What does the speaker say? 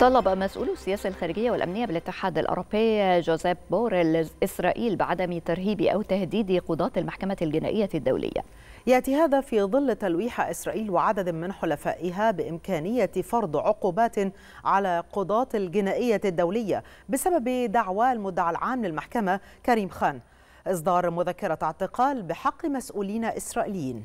طلب مسؤول السياسة الخارجية والأمنية بالاتحاد الأوروبي جوزيف بوريل إسرائيل بعدم ترهيب أو تهديد قضاة المحكمة الجنائية الدولية. يأتي هذا في ظل تلويح إسرائيل وعدد من حلفائها بإمكانية فرض عقوبات على قضاة الجنائية الدولية بسبب دعوى المدعى العام للمحكمة كريم خان. إصدار مذكرة اعتقال بحق مسؤولين إسرائيليين.